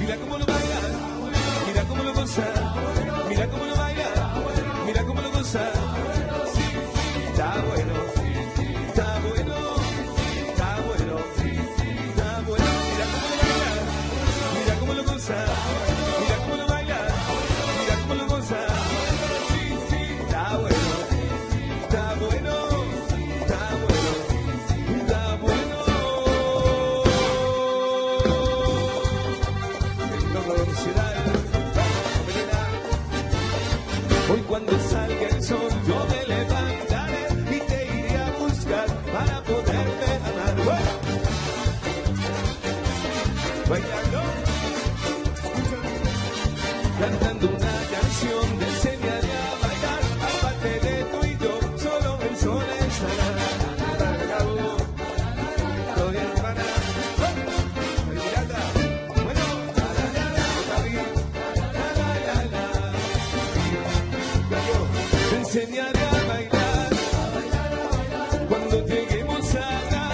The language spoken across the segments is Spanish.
Mira cómo lo baila, mira cómo lo goza, mira cómo lo baila, yo me levantaré y te iré a buscar para poderme amar. ¡Bueno! Enseñaré a bailar cuando lleguemos allá.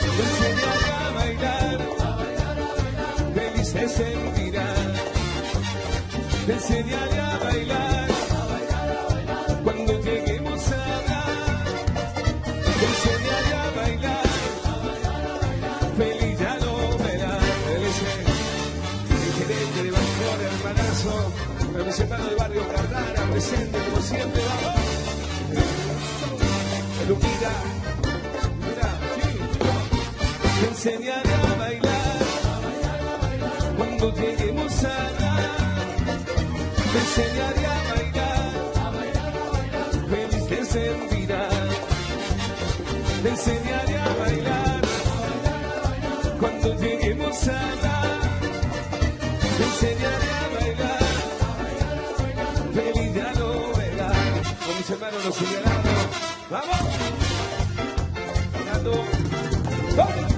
Te enseñaré a bailar, feliz te sentirás. Te enseñaré presente como siempre, vamos. Luquita, mira, sí. Te enseñaré a bailar cuando lleguemos allá. Te enseñaré a bailar, feliz te sentirás. Te enseñaré a bailar cuando lleguemos allá. Te Los señalados, ¡vamos! Fernando, ¡vamos!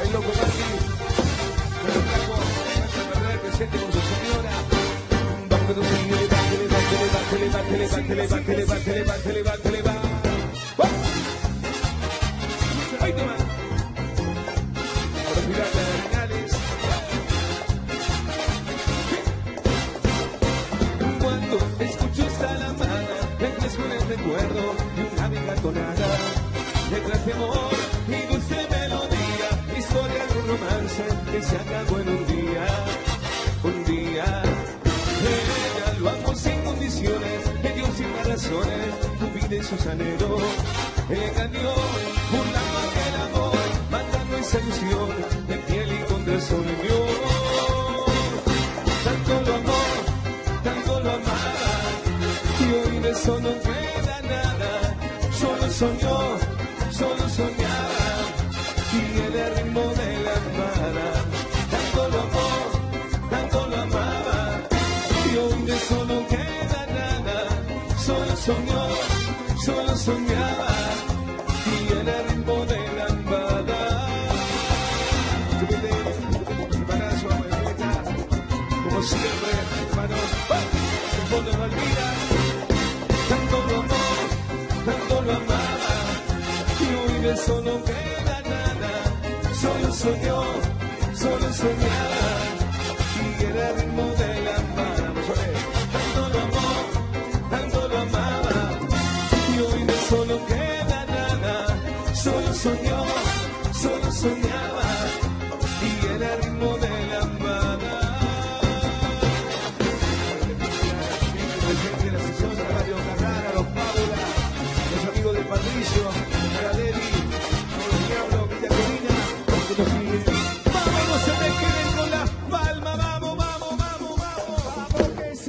El loco el flaco, Marta Ferrer, presente con su señora. Con tu señor, bájale, bájale, bájale, bájale, bájale, bájale, bájale, bájale, bájale, bájale. ¡Vamos! Ahí te va. Por los piratas arenales. Cuando recuerdo de una bigatonada. Detrás de amor y dulce melodía, historia de un romance que se acabó en un día, un día. Ella lo amó sin condiciones, le dio sin razones, su vida y sus anhelos. Él engañó, burlando aquel amor, matando esa ilusión soñó, solo soñaba, y el ritmo de la amada. Tanto lo amó, tanto lo amaba, y hoy de eso no queda nada. Solo soñó, solo soñaba, y el ritmo de la hermanita, como siempre, eso no queda nada, solo soñó, solo soñaba, y el ritmo de la ver. tanto lo amó, tanto lo amaba, y hoy no queda nada, solo soñó, solo soñaba,